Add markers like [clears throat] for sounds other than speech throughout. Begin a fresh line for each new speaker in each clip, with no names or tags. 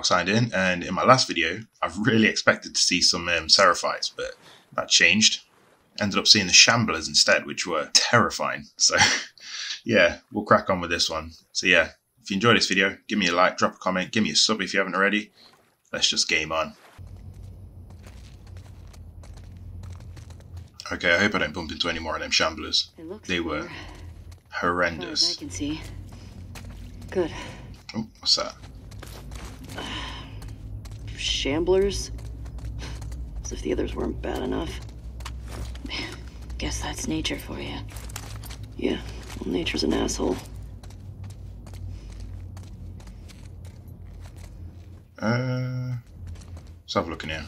Dark signed in, and in my last video, I've really expected to see some um, Seraphites, but that changed. Ended up seeing the Shamblers instead, which were terrifying. So, [laughs] yeah, we'll crack on with this one. So, yeah, if you enjoyed this video, give me a like, drop a comment, give me a sub if you haven't already. Let's just game on. Okay, I hope I don't bump into any more of them Shamblers. They were horrendous.
I can see. Good.
Oh, what's that?
Shamblers? As if the others weren't bad enough.
Guess that's nature for you.
Yeah, well, nature's an asshole.
Uh, let's have a look in here.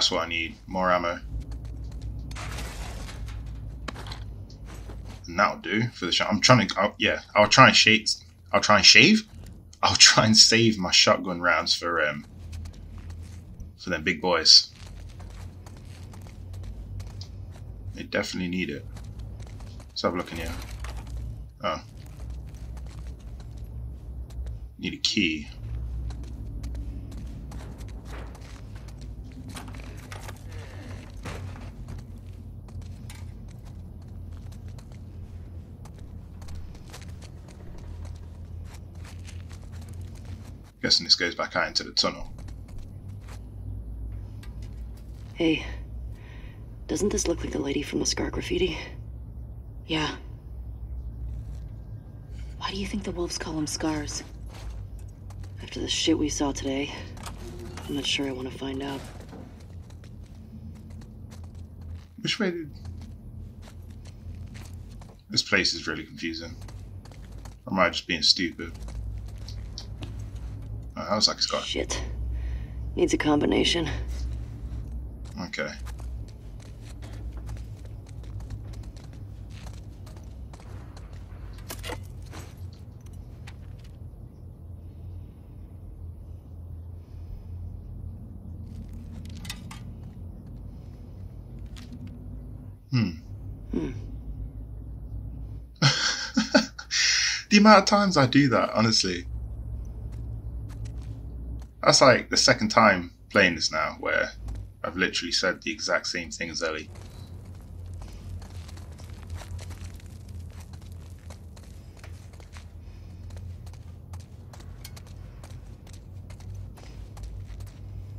That's what I need. More ammo. And that'll do for the shot. I'm trying to. I'll, yeah, I'll try and shave. I'll try and shave. [laughs] I'll try and save my shotgun rounds for um for them big boys. They definitely need it. Let's have a look in here. Oh. Need a key. Guessing this goes back out into the tunnel.
Hey, doesn't this look like the lady from the scar graffiti?
Yeah. Why do you think the wolves call them scars?
After the shit we saw today, I'm not sure I want to find out.
Which way did... This place is really confusing. Or am I just being stupid? Oh, that looks like it's got...
Shit. Needs a combination.
Okay. Hmm.
Hmm. [laughs]
the amount of times I do that, honestly. That's like the second time playing this now where I've literally said the exact same thing as Ellie.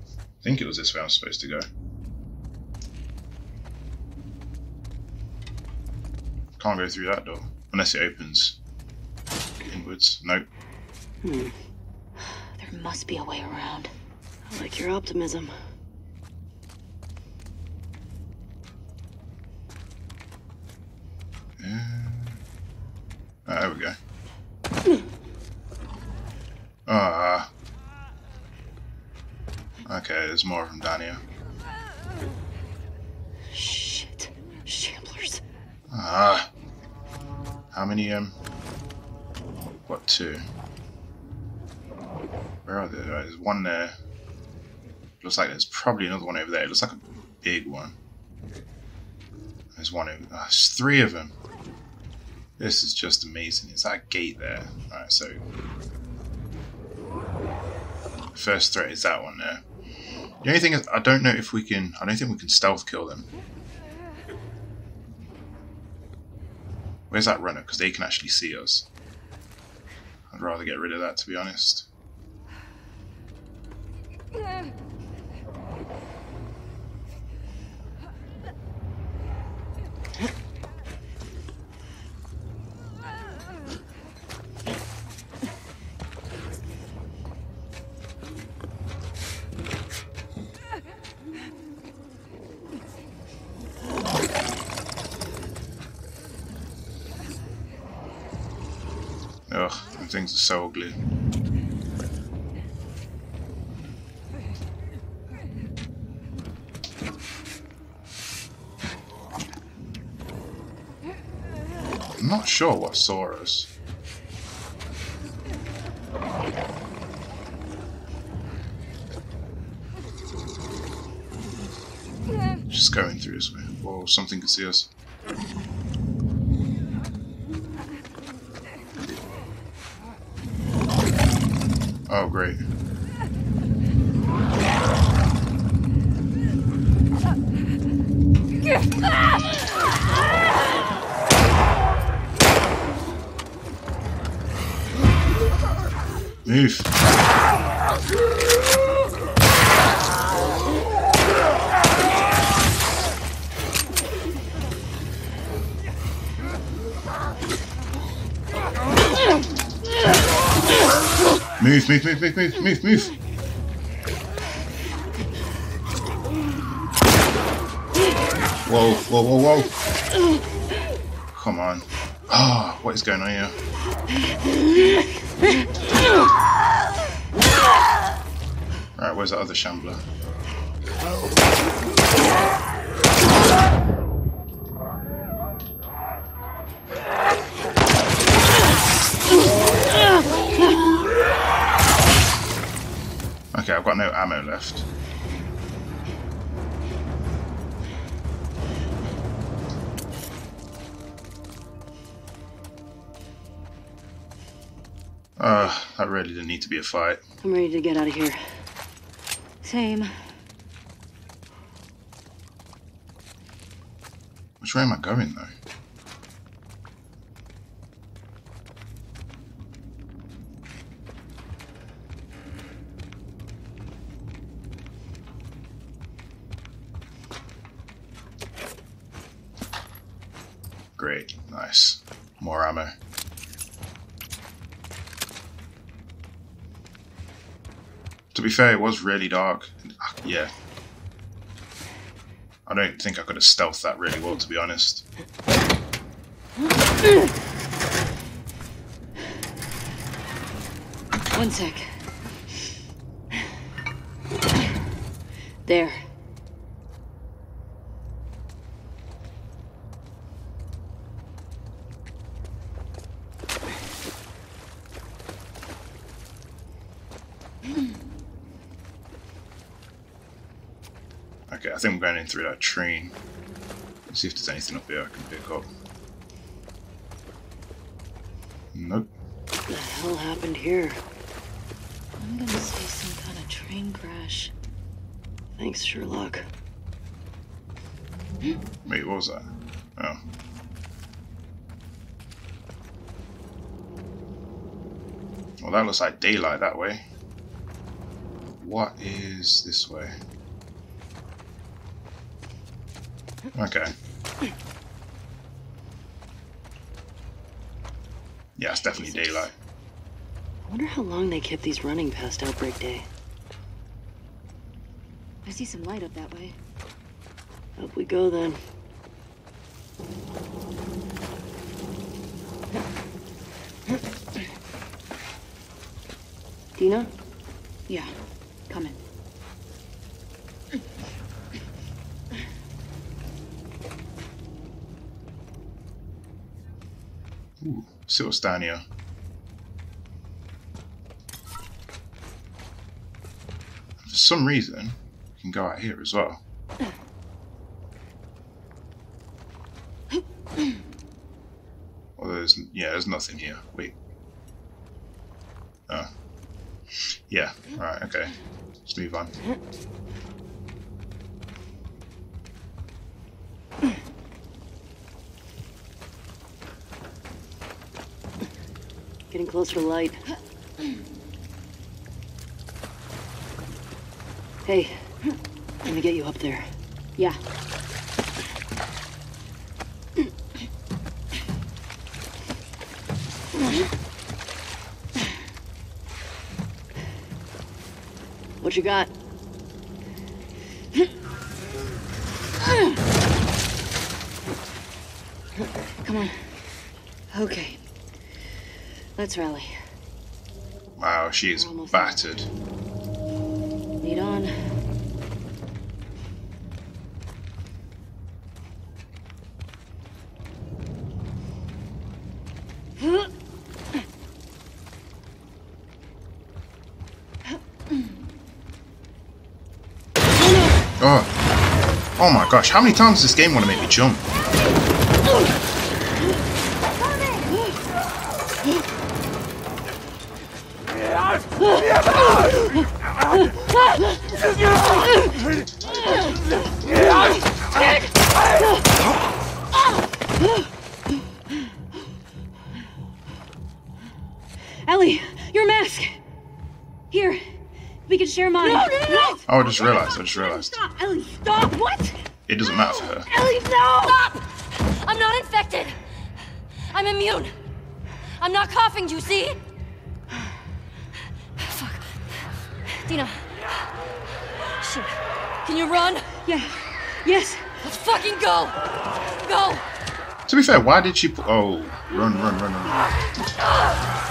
I think it was this way I'm supposed to go. Can't go through that door. Unless it opens inwards. Nope.
Hmm.
Must be a way around.
I like your optimism.
Oh, there we go. Ah. okay, there's more from down here.
Shit. Shamblers.
Ah. How many, um... What, two? Where are they? There's one there. Looks like there's probably another one over there. It looks like a big one. There's one over... Oh, there's three of them. This is just amazing. Is that gate there? Alright, so... First threat is that one there. The only thing is, I don't know if we can... I don't think we can stealth kill them. Where's that runner? Because they can actually see us. I'd rather get rid of that, to be honest. Ugh, them ugly. I'm not sure what saw us. Just going through this way. Or something could see us. Oh, great. Move. Move, move, move, move, move, move. Whoa, whoa, whoa, whoa. Come on. Ah, what is going on here? Alright, where's that other shambler? Got no ammo left. Uh, that really didn't need to be a fight.
I'm ready to get out of here.
Same.
Which way am I going, though? Great, nice. More ammo. To be fair, it was really dark. Ah, Yeah. I don't think I could have stealthed that really well, to be honest.
One sec. There.
Think I'm going in through that train. Let's see if there's anything up here I can pick up. Nope.
What the hell happened here?
I'm gonna say some kind of train crash.
Thanks, Sherlock.
Wait, what was that? Oh. Well, that looks like daylight that way. What is this way? Okay. Yeah, it's definitely daylight.
I wonder how long they kept these running past Outbreak Day.
I see some light up that way.
Up we go then. Dina?
Yeah,
Ooh, see what's down here. For some reason, we can go out here as well. Well, there's yeah, there's nothing here. Wait. Oh. Yeah. Right. Okay. Let's move on.
Getting closer to light. Hey, let me get you up there.
Yeah.
What you got?
Come on. Okay. Let's rally.
Wow, she is battered.
Lead on.
Oh, Oh my gosh, how many times does this game want to make me jump?
No!
I just realised, I just realised.
Stop, Ellie, stop! What?
It doesn't matter for her.
Ellie, no!
Stop! I'm not infected. I'm immune. I'm not coughing, do you see? Fuck. Dina. Shit. Can you run?
Yeah, yes.
Let's fucking go! Go!
To be fair, why did she put... Oh, run, run, run, run.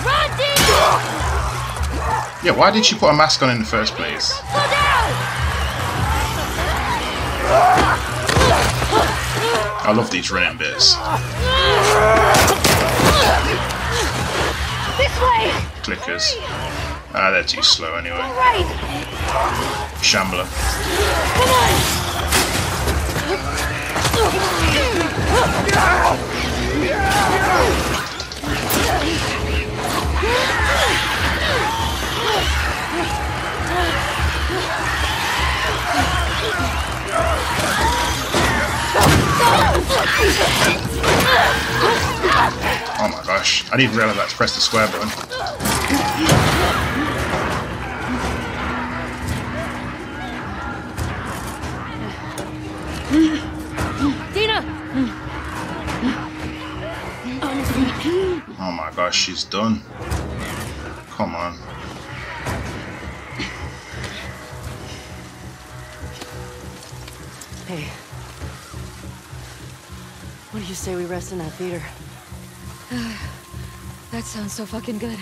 Run, Dina!
Yeah, why did she put a mask on in the first place? I love these running bits.
This way!
Clickers. Ah, they're too slow anyway.
Right!
Shambler.
Come on!
Oh my gosh. I didn't realise I had to press the square button.
Dina!
Oh my gosh, she's done. Come on.
Hey. What do you say we rest in that theater? [sighs]
That sounds so fucking good.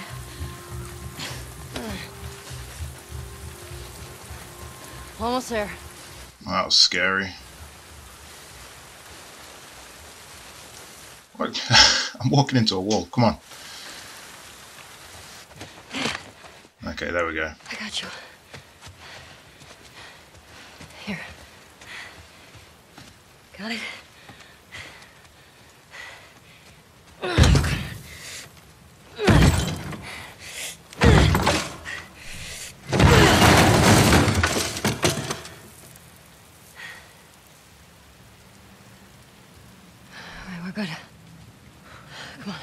[sighs]
Almost there.
That was scary. What? [laughs] I'm walking into a wall. Come on. Okay, there we go.
I got you. Here. Got it? All right, we're good. Come on.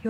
You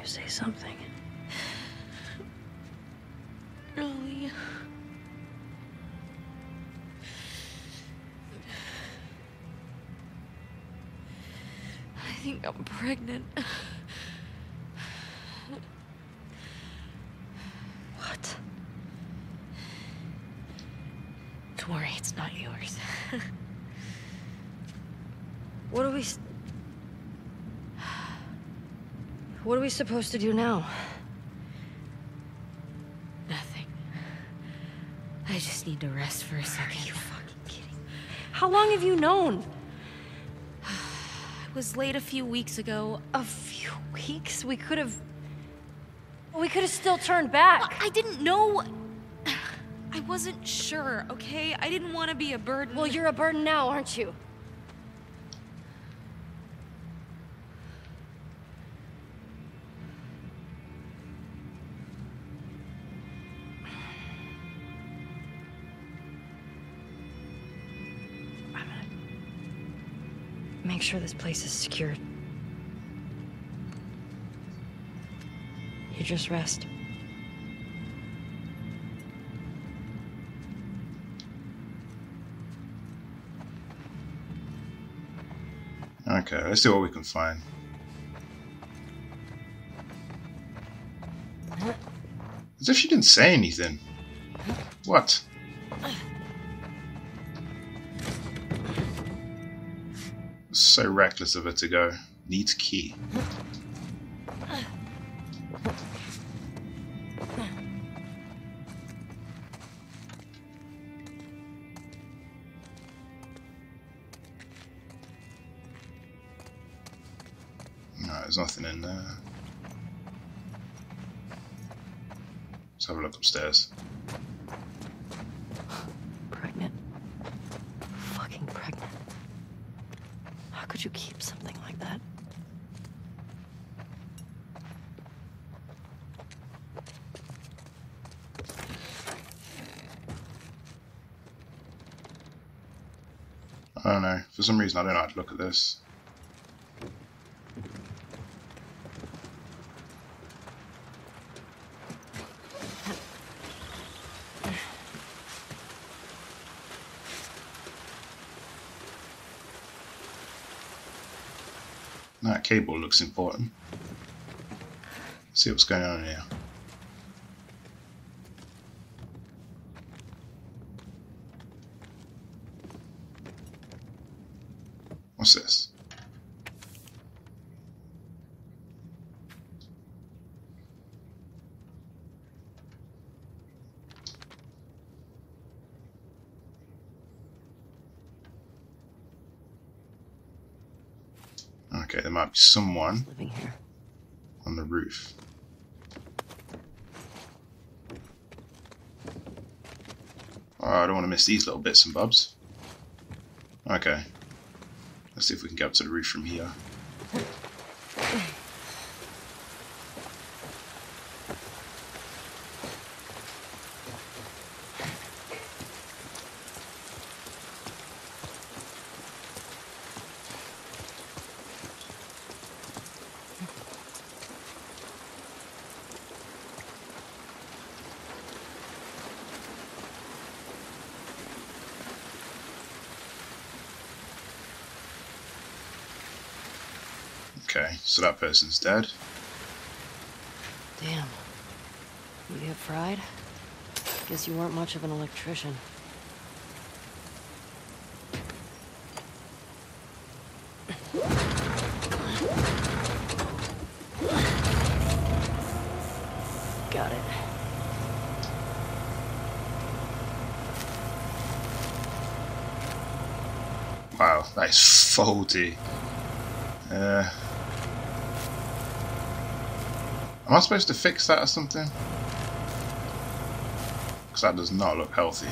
You Say something.
I think I'm pregnant.
What?
Don't worry, it's not yours.
What are we. s- What are we supposed to do now?
Nothing. I just need to rest for a second.
Are you fucking kidding? How long have you known? [sighs]
I was late a few weeks ago.
A few weeks? We could have. We could have still turned back.
I didn't know. [sighs] I wasn't sure, okay? I didn't want to be a burden.
Well, you're a burden now, aren't you? Make sure this place is secured. You just rest.
Okay, let's see what we can find. As if she didn't say anything. What? So reckless of her to go. Needs key. I don't know. For some reason, I don't know how to look at this. That cable looks important. Let's see what's going on here. What's this? Okay, there might be someone
Living here.
on the roof. Oh, I don't want to miss these little bits and bobs. Okay. Let's see if we can get up to the roof from here. Okay, so that person's dead.
Damn. You get fried? Guess you weren't much of an electrician. Got it.
Wow, that is faulty. Uh, am I supposed to fix that or something? Because that does not look healthy.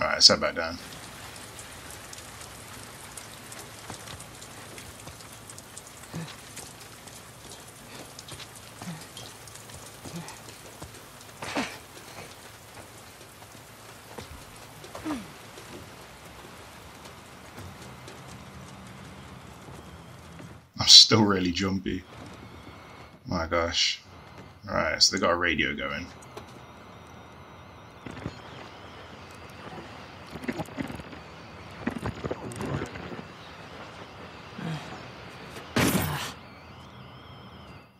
Alright, set back down. Still really jumpy. My gosh. Alright, so they got a radio going.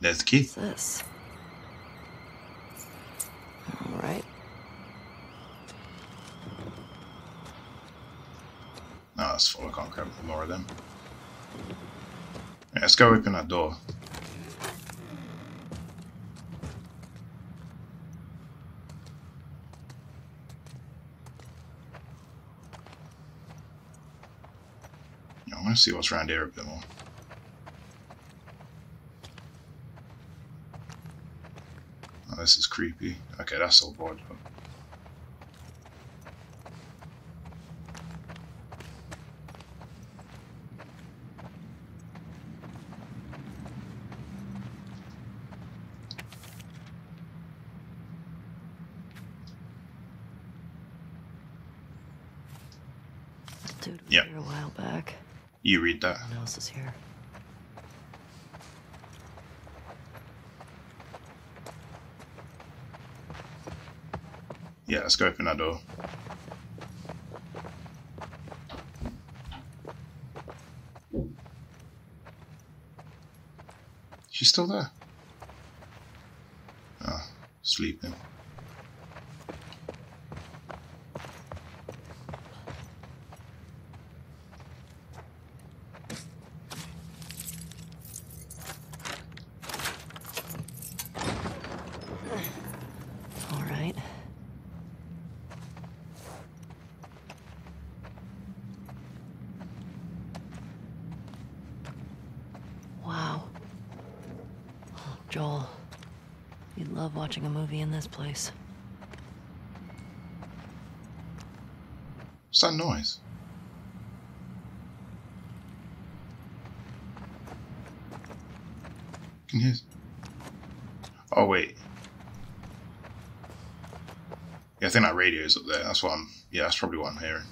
There's the key.
What's this? All right.
No, that's full. I can't grab more of them. Yeah, let's go open that door. Yeah, I want to see what's around here a bit more. Oh, this is creepy. Okay, that's all boarded up.
Dude was
Yep.
here a while back.
You read that.
What else is here?
Yeah, let's go open that door. She's still there. Oh, sleeping.
All right. Wow. Oh, Joel, you'd love in this place.
What's that noise? Can you hear? Oh wait. Yeah, I think that radio's up there. That's what I'm. Yeah, that's probably what I'm hearing.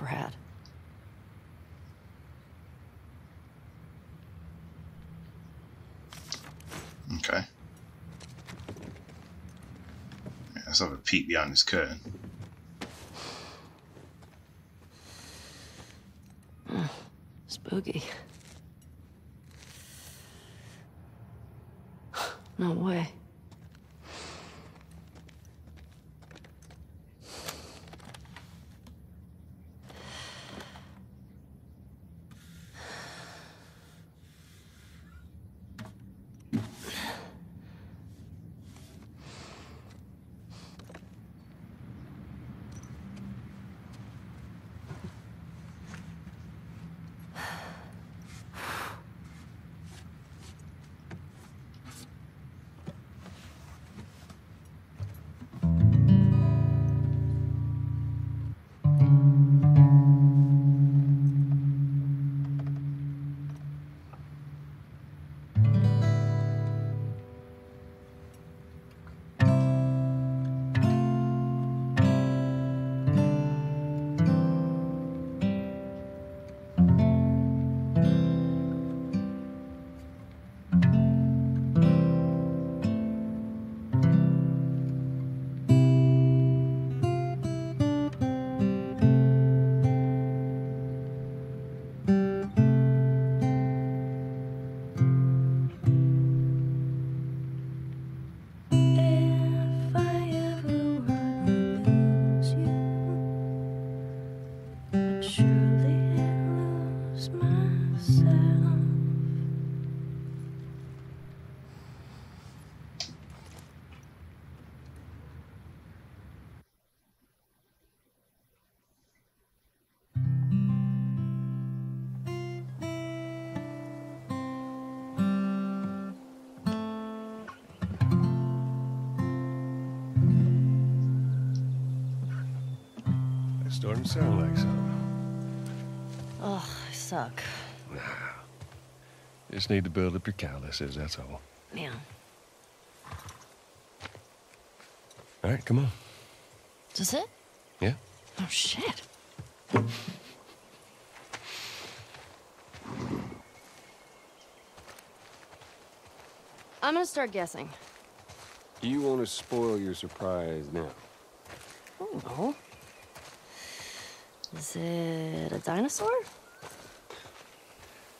Rad.
Okay. Yeah, let's have a peek behind this curtain.
Spooky. No way.
Starting to sound like something.
Oh, I suck.
Just need to build up your calluses, that's all.
Man,
All right, come on.
is it?
Yeah.
Oh, shit. I'm gonna start guessing.
Do you want to spoil your surprise now?
Oh, no. Is it a dinosaur?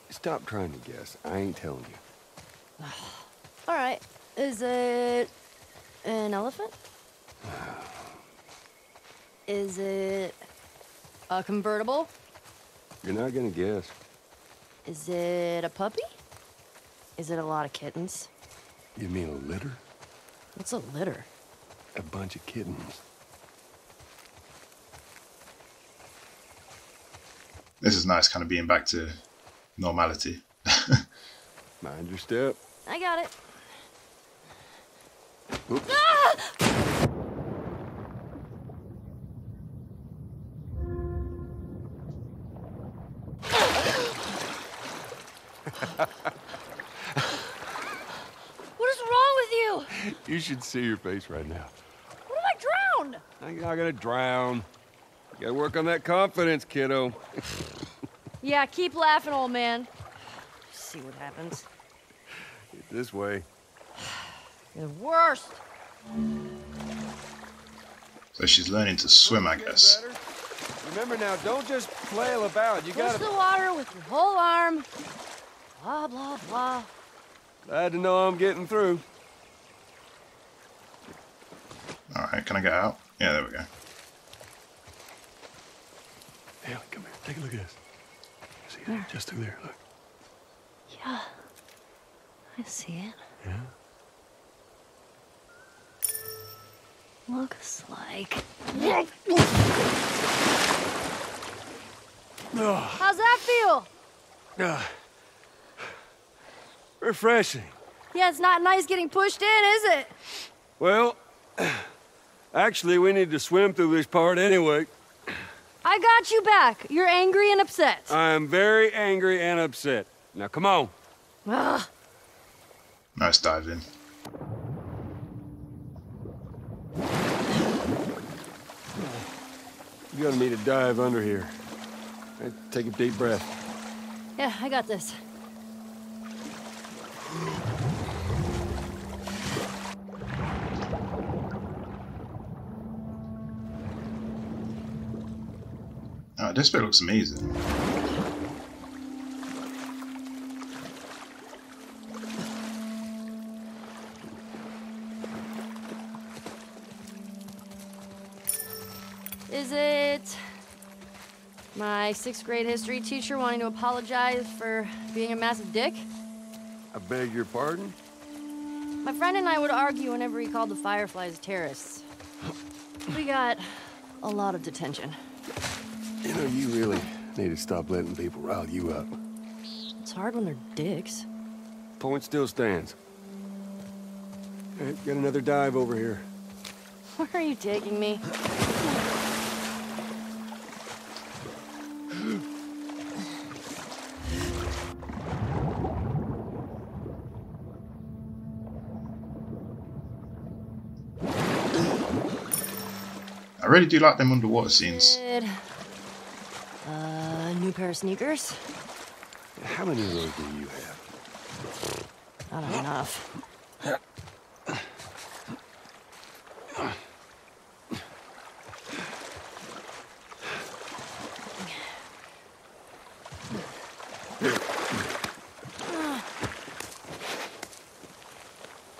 Stop trying to guess. I ain't telling you. [sighs]
All right. Is it an elephant? [sighs] Is it a convertible?
You're not gonna guess.
Is it a puppy? Is it a lot of kittens?
You mean a litter?
What's a litter?
A bunch of kittens.
This is nice, kind of being back to normality. [laughs]
Mind your step.
I got it.
Oops. [laughs]
What is wrong with you?
You should see your face right now.
What if I drown?
I'm not gonna drown. You gotta work on that confidence, kiddo. [laughs]
Yeah, keep laughing, old man. See what happens.
This way.
You're the worst.
So she's learning to swim, I guess.
Better? Remember now, don't just flail about. You
Push
gotta.
the water with your whole arm. Blah, blah, blah.
Glad to know I'm getting through.
All right, can I get out? Yeah, there we go.
Ellie, come here. Take a look at this. See? Just through there. Look.
Yeah. I see it.
Yeah.
Looks like. How's that feel?
ah. refreshing.
Yeah, it's not nice getting pushed in, is it?
Well, [clears throat] actually, we need to swim through this part anyway.
I got you back. You're angry and upset.
I'm very angry and upset. Now, come on.
Ugh.
Nice dive in.
You gotta need to dive under here. Hey, Take a deep breath.
Yeah, I got this.
This bit looks amazing.
Is it my sixth grade history teacher wanting to apologize for being a massive dick?
I beg your pardon?
My friend and I would argue whenever he called the Fireflies terrorists. We got a lot of detention.
You know, you really need to stop letting people rile you up.
It's hard when they're dicks.
Point still stands. Hey, got another dive over here.
Where are you taking me?
I really do like them underwater scenes.
Good. New pair of sneakers?
How many of those do you have?
Not enough.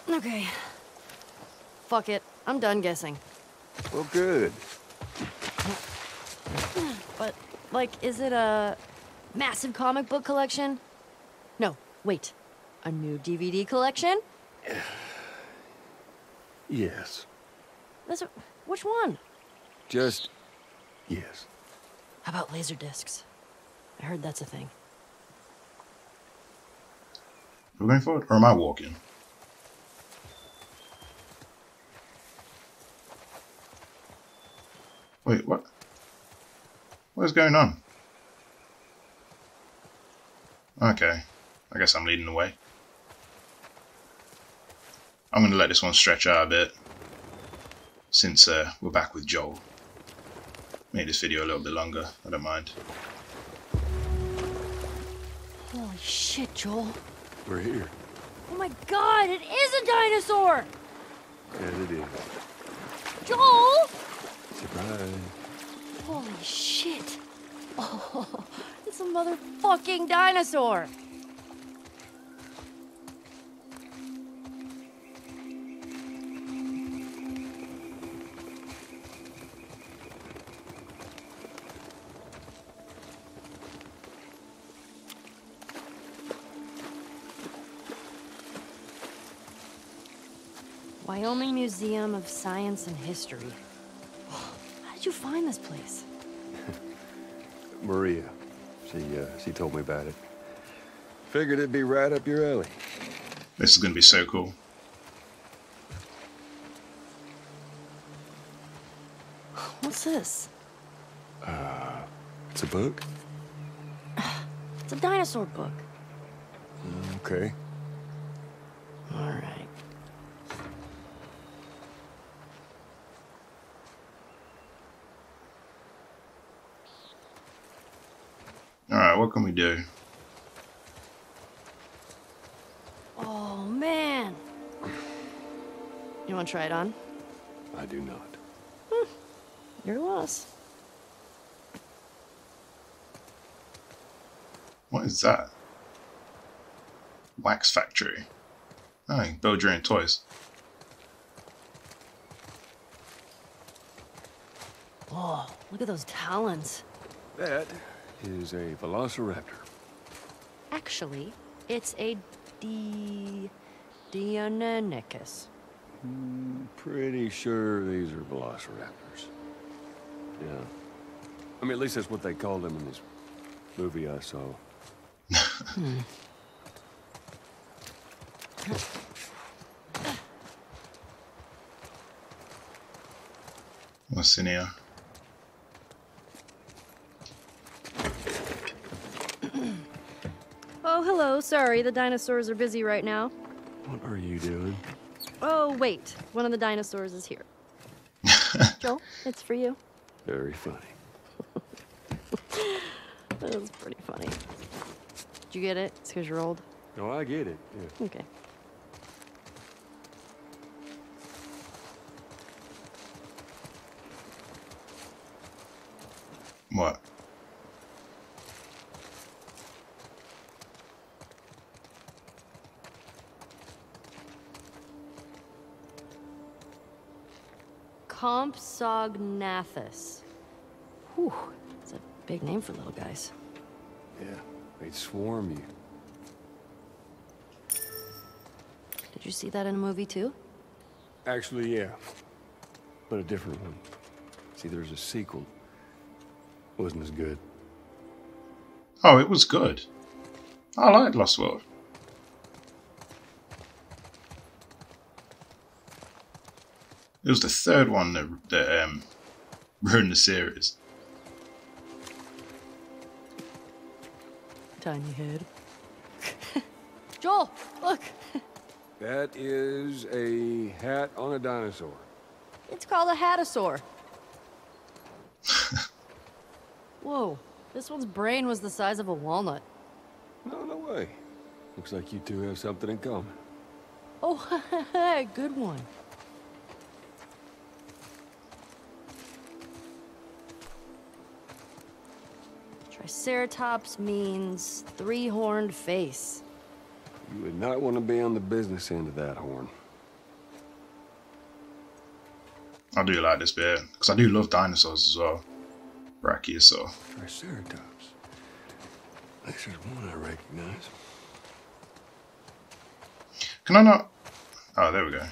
Okay. Fuck it. I'm done guessing.
Well, good.
But, like, is it a massive comic book collection? No, wait. A new DVD collection? [sighs]
Yes.
That's a, which one?
Just yes.
How about laser discs? I heard that's a thing.
Going forward, or am I walking? Wait, what? What is going on? Okay. I guess I'm leading the way. I'm going to let this one stretch out a bit since uh, we're back with Joel. Made this video a little bit longer, I don't mind.
Holy shit, Joel.
We're here.
Oh my god, it is a dinosaur!
Yes, it is.
Joel!
Surprise.
Shit. Oh, [laughs] it's a motherfucking dinosaur. Wyoming Museum of Science and History. How did you find this place?
Maria. She, uh, she told me about it. Figured it'd be right up your alley.
This is going to be so cool.
What's this?
Uh, It's a book? [sighs]
It's a dinosaur book.
Okay.
All right.
Alright, what can we do?
Oh, man. You want to try it on?
I do not. Hmm.
Your loss.
What is that? Wax factory. Oh, you build your own toys.
Oh, look at those talons.
That is a velociraptor.
Actually, it's a D. Deinonychus.
Hmm, pretty sure these are velociraptors. Yeah. I mean, at least that's what they called them in this movie I saw. [laughs]
What's in here?
Sorry, the dinosaurs are busy right now.
What are you doing?
Oh, wait. One of the dinosaurs is here. [laughs] Joel, it's for you.
Very funny. [laughs]
That was pretty funny. Did you get it? It's because you're old.
Oh, I get it. Yeah.
Okay.
What?
Compsognathus. Whew. It's a big name for little guys.
Yeah. They'd swarm you.
Did you see that in a movie too?
Actually, yeah. But a different one. See, there's a sequel. Wasn't as good.
Oh, it was good. I liked Lost World. It was the third one that, that um, ruined the series.
Tiny head. [laughs] Joel, look.
That is a hat on a dinosaur.
It's called a hatasaur. [laughs] Whoa, this one's brain was the size of a walnut.
No, no way. Looks like you two have something in common.
Oh, [laughs] good one. Triceratops means three-horned face.
You would not want to be on the business end of that horn.
I do like this bit because I do love dinosaurs as well. Brachiosaur.
Triceratops. At least there's one I recognize.
Can I not? Oh, there we go.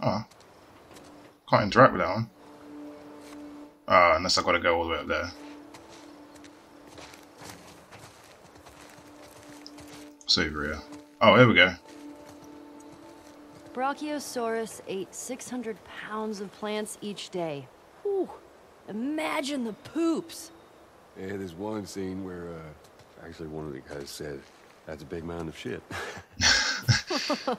Oh. Can't interact with that one. Ah, unless I've got to go all the way up there. It's over here. Oh, here we go.
Brachiosaurus ate 600 pounds of plants each day. Whew. Imagine the poops.
Yeah, there's one scene where uh, actually one of the guys said, "That's a big mound of shit." [laughs] [laughs]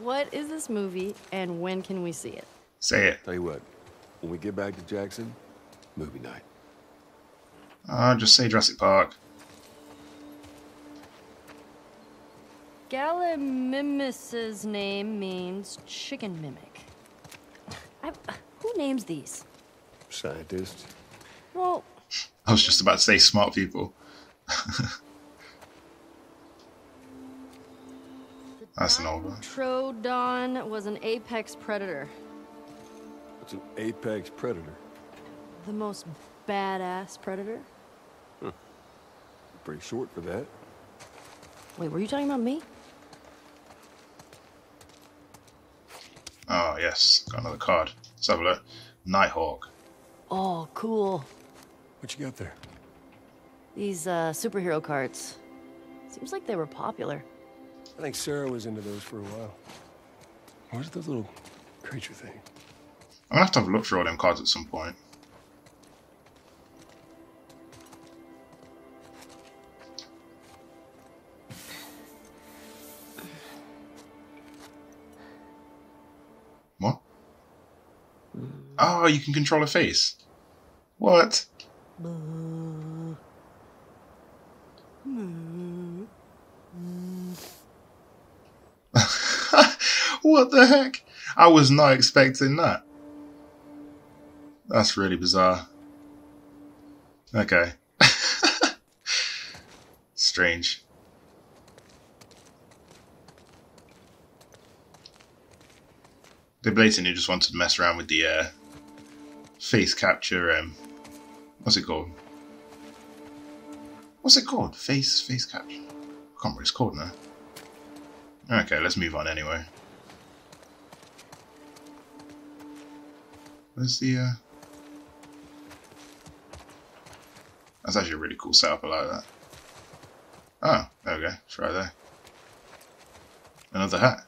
What is this movie and when can we see it?
Say it.
Tell you what, when we get back to Jackson, movie night.
Uh, just say Jurassic Park.
Gallimimus's name means chicken mimic. I, who names these?
Scientists.
Well,
I was just about to say smart people. That's an old one.
Troodon was an apex predator.
It's an apex predator.
The most badass predator.
Pretty short for that.
Wait, were you talking about me?
Oh, yes. Got another card. Let's have a look. Nighthawk.
Oh, cool.
What you got there?
These uh, superhero cards. Seems like they were popular.
I think Sarah was into those for a while. Where's those little creature thing?
I'm gonna have to have a look through all them cards at some point. What? Oh, you can control a face. What? [laughs] what the heck? I was not expecting that. That's really bizarre. Okay. [laughs] Strange. They blatantly just wanted to mess around with the uh, face capture. Um, what's it called? What's it called? Face face capture. I can't remember it's called now. Okay, let's move on anyway. Where's the uh That's actually a really cool setup, I like that. Oh, there we go. It's right there. Another hat.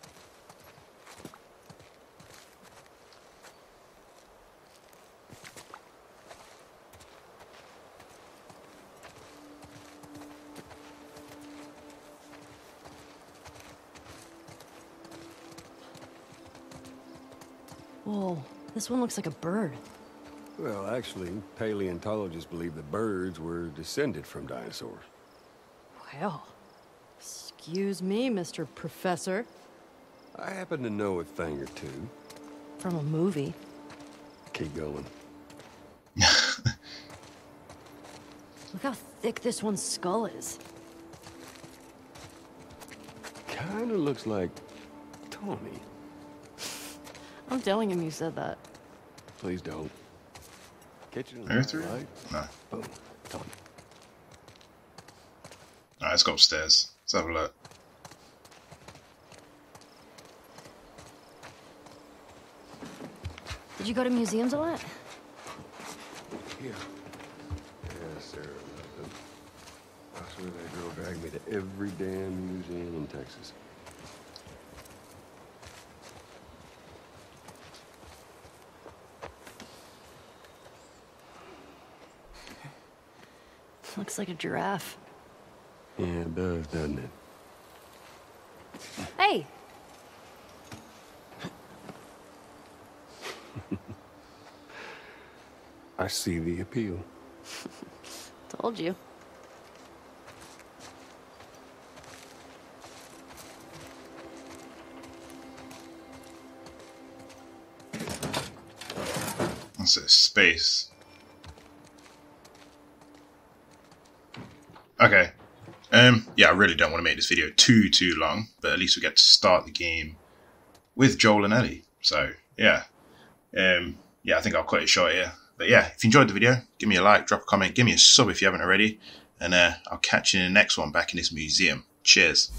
Whoa, this one looks like a bird.
Well, actually, paleontologists believe that birds were descended from dinosaurs.
Well, excuse me, Mr. Professor.
I happen to know a thing or two.
From a movie.
Keep going. [laughs]
Look how thick this one's skull is.
Kinda looks like Tony.
Oh,
I'm telling him you said that.
Please don't. Catch it in
Air
the
through?
light.
No.
Oh, Boom. Tony.
Alright, let's go upstairs. Let's have a look.
Did you go to museums a lot?
Yeah. Yeah, Sarah loved them. I swear that girl dragged me to every damn museum in Texas.
Looks like a giraffe.
Yeah, it does, doesn't it?
Hey! [laughs]
I see the appeal. [laughs]
Told you.
What's this? Space. Okay. Um, yeah, I really don't want to make this video too, too long, but at least we get to start the game with Joel and Ellie. So, yeah. Um, yeah, I think I'll cut it short here. But yeah, if you enjoyed the video, give me a like, drop a comment, give me a sub if you haven't already, and uh, I'll catch you in the next one back in this museum. Cheers.